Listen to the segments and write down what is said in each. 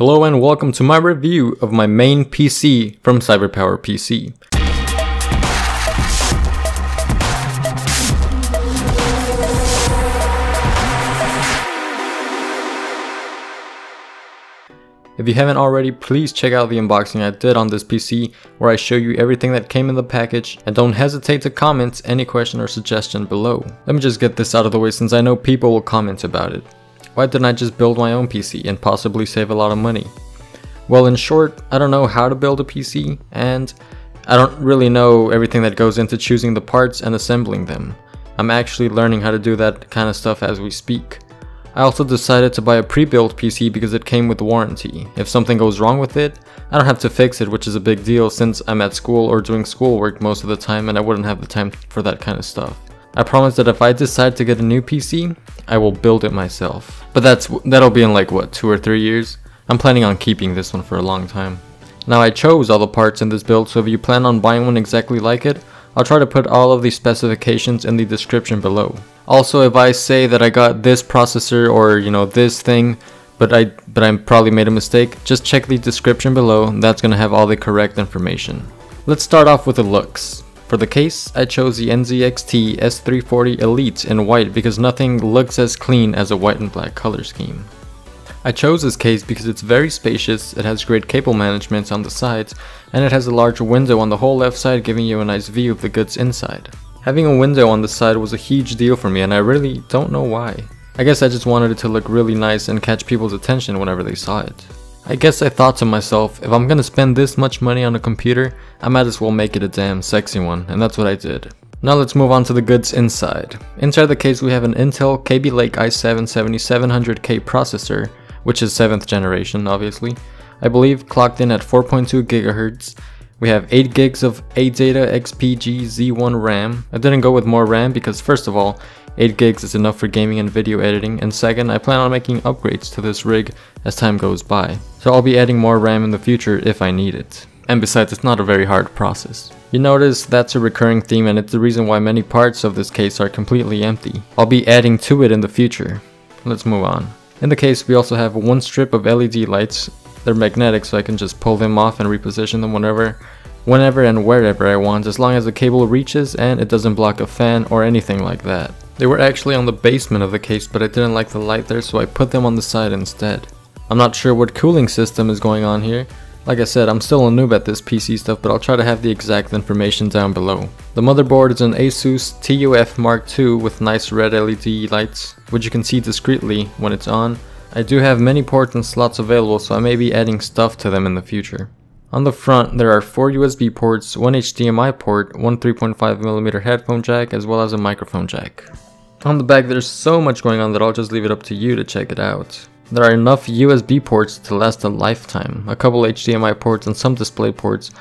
Hello and welcome to my review of my main PC from CyberPower PC. If you haven't already, please check out the unboxing I did on this PC where I show you everything that came in the package and don't hesitate to comment any question or suggestion below. Let me just get this out of the way since I know people will comment about it. Why didn't I just build my own PC and possibly save a lot of money? Well, in short, I don't know how to build a PC and I don't really know everything that goes into choosing the parts and assembling them. I'm actually learning how to do that kind of stuff as we speak. I also decided to buy a pre-built PC because it came with warranty. If something goes wrong with it, I don't have to fix it which is a big deal since I'm at school or doing schoolwork most of the time and I wouldn't have the time for that kind of stuff. I promise that if I decide to get a new PC, I will build it myself. But that's that'll be in like what, 2 or 3 years? I'm planning on keeping this one for a long time. Now I chose all the parts in this build so if you plan on buying one exactly like it, I'll try to put all of the specifications in the description below. Also, if I say that I got this processor or, you know, this thing, but I but I probably made a mistake, just check the description below, that's gonna have all the correct information. Let's start off with the looks. For the case, I chose the NZXT S340 Elite in white because nothing looks as clean as a white and black color scheme. I chose this case because it's very spacious, it has great cable management on the sides, and it has a large window on the whole left side giving you a nice view of the goods inside. Having a window on the side was a huge deal for me and I really don't know why. I guess I just wanted it to look really nice and catch people's attention whenever they saw it. I guess I thought to myself, if I'm gonna spend this much money on a computer, I might as well make it a damn sexy one, and that's what I did. Now let's move on to the goods inside. Inside the case we have an Intel Kaby Lake i7 7700K processor, which is 7th generation obviously. I believe clocked in at 4.2 GHz. We have 8 gigs of ADATA XPG Z1 RAM. I didn't go with more RAM because first of all, 8 gigs is enough for gaming and video editing, and second, I plan on making upgrades to this rig as time goes by. So I'll be adding more RAM in the future if I need it. And besides, it's not a very hard process. You notice that's a recurring theme and it's the reason why many parts of this case are completely empty. I'll be adding to it in the future. Let's move on. In the case, we also have one strip of LED lights. They're magnetic, so I can just pull them off and reposition them whenever, whenever and wherever I want, as long as the cable reaches and it doesn't block a fan or anything like that. They were actually on the basement of the case, but I didn't like the light there, so I put them on the side instead. I'm not sure what cooling system is going on here, like I said, I'm still a noob at this PC stuff, but I'll try to have the exact information down below. The motherboard is an Asus TUF Mark II with nice red LED lights, which you can see discreetly when it's on. I do have many ports and slots available, so I may be adding stuff to them in the future. On the front, there are 4 USB ports, 1 HDMI port, 1 3.5mm headphone jack, as well as a microphone jack. On the back, there's so much going on that I'll just leave it up to you to check it out. There are enough USB ports to last a lifetime, a couple HDMI ports and some display ports.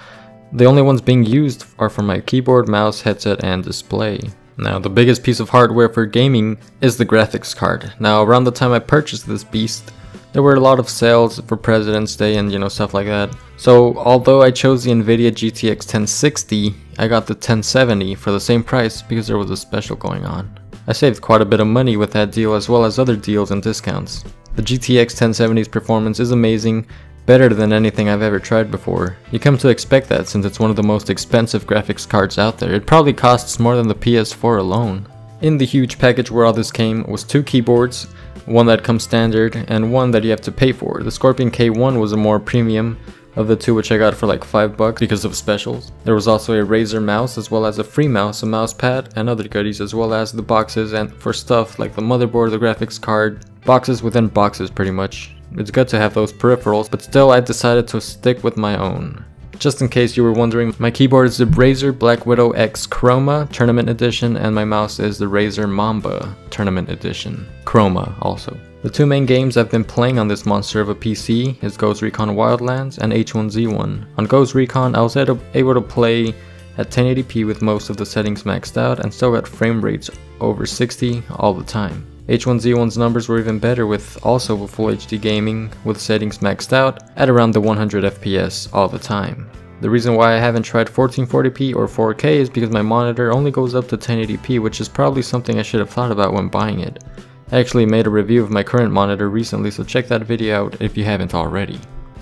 The only ones being used are for my keyboard, mouse, headset, and display. Now, the biggest piece of hardware for gaming is the graphics card. Now, around the time I purchased this beast, there were a lot of sales for President's Day and you know stuff like that. So, although I chose the Nvidia GTX 1060, I got the 1070 for the same price because there was a special going on. I saved quite a bit of money with that deal as well as other deals and discounts. The GTX 1070's performance is amazing, better than anything I've ever tried before. You come to expect that since it's one of the most expensive graphics cards out there. It probably costs more than the PS4 alone. In the huge package where all this came was two keyboards, one that comes standard and one that you have to pay for. The Scorpion K1 was a more premium of the two which I got for like 5 bucks because of specials. There was also a Razer mouse as well as a free mouse, a mouse pad and other goodies as well as the boxes and for stuff like the motherboard, the graphics card, Boxes within boxes pretty much. It's good to have those peripherals, but still I decided to stick with my own. Just in case you were wondering, my keyboard is the Razer Black Widow X Chroma Tournament Edition and my mouse is the Razer Mamba Tournament Edition. Chroma also. The two main games I've been playing on this monster of a PC is Ghost Recon Wildlands and H1Z1. On Ghost Recon I was able to play at 1080p with most of the settings maxed out and still got frame rates over 60 all the time. H1Z1's numbers were even better with also full HD gaming with settings maxed out at around the 100 FPS all the time. The reason why I haven't tried 1440p or 4K is because my monitor only goes up to 1080p which is probably something I should have thought about when buying it. I actually made a review of my current monitor recently so check that video out if you haven't already.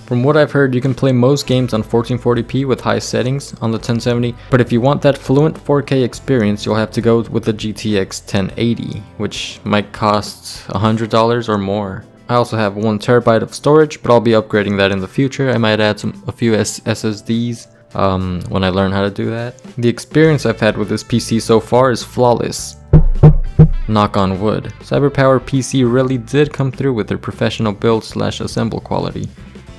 From what I've heard, you can play most games on 1440p with high settings on the 1070, but if you want that fluent 4K experience, you'll have to go with the GTX 1080, which might cost $100 or more. I also have 1 terabyte of storage, but I'll be upgrading that in the future. I might add some a few S SSDs um, when I learn how to do that. The experience I've had with this PC so far is flawless. Knock on wood. CyberPower PC really did come through with their professional build slash assemble quality.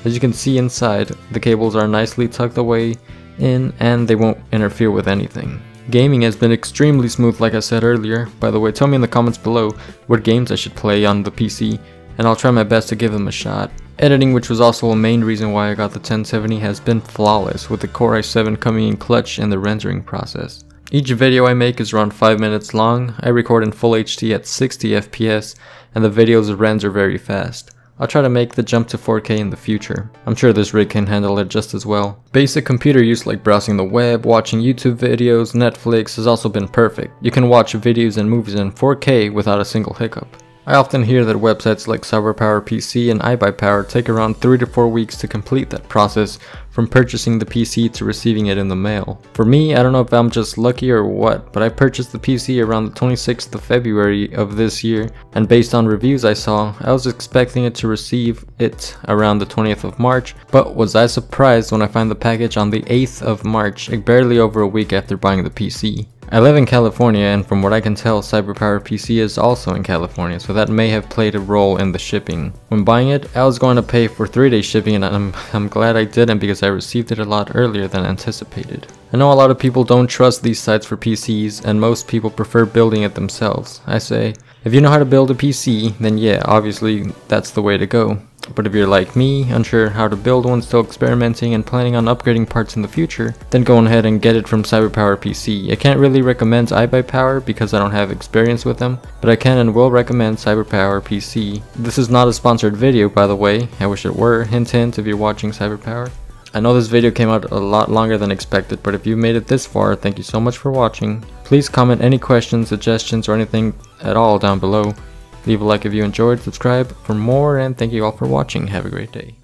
As you can see inside, the cables are nicely tucked away in and they won't interfere with anything. Gaming has been extremely smooth like I said earlier. By the way, tell me in the comments below what games I should play on the PC and I'll try my best to give them a shot. Editing, which was also a main reason why I got the 1070, has been flawless with the Core i7 coming in clutch in the rendering process. Each video I make is around 5 minutes long, I record in full HD at 60 FPS, and the videos render very fast. I'll try to make the jump to 4K in the future. I'm sure this rig can handle it just as well. Basic computer use like browsing the web, watching YouTube videos, Netflix has also been perfect. You can watch videos and movies in 4K without a single hiccup. I often hear that websites like CyberPower PC and iBuyPower take around 3 to 4 weeks to complete that process from purchasing the PC to receiving it in the mail. For me, I don't know if I'm just lucky or what, but I purchased the PC around the 26th of February of this year, and based on reviews I saw, I was expecting it to receive it around the 20th of March, but was I surprised when I find the package on the 8th of March, barely over a week after buying the PC. I live in California and from what I can tell CyberPower PC is also in California so that may have played a role in the shipping. When buying it I was going to pay for 3 day shipping and I'm, I'm glad I didn't because I received it a lot earlier than anticipated. I know a lot of people don't trust these sites for PCs and most people prefer building it themselves. I say, if you know how to build a PC then yeah obviously that's the way to go. But if you're like me, unsure how to build one, still experimenting and planning on upgrading parts in the future, then go ahead and get it from CyberPower PC. I can't really recommend iBuyPower because I don't have experience with them, but I can and will recommend CyberPower PC. This is not a sponsored video by the way, I wish it were, hint hint if you're watching CyberPower. I know this video came out a lot longer than expected, but if you made it this far, thank you so much for watching. Please comment any questions, suggestions, or anything at all down below. Leave a like if you enjoyed, subscribe for more, and thank you all for watching. Have a great day.